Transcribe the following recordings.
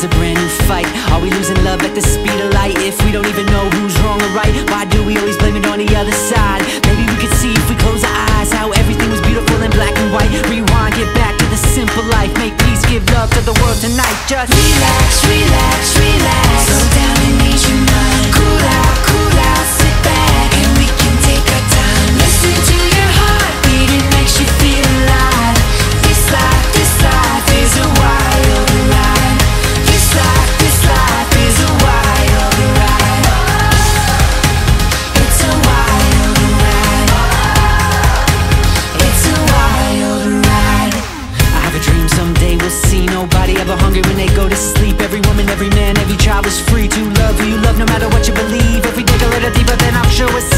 is a brand new fight Are we losing love at the speed of light? If we don't even know who's wrong or right Why do we always blame it on the other side? Maybe we could see if we close our eyes How everything was beautiful in black and white Rewind, get back to the simple life Make peace, give love to the world tonight Just no matter what you believe. If we dig a little deeper then I'm sure it's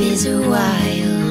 is a wild